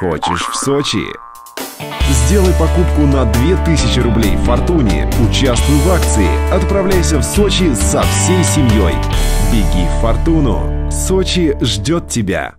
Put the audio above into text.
Хочешь в Сочи? Сделай покупку на 2000 рублей в Фортуне. Участвуй в акции. Отправляйся в Сочи со всей семьей. Беги в Фортуну. Сочи ждет тебя.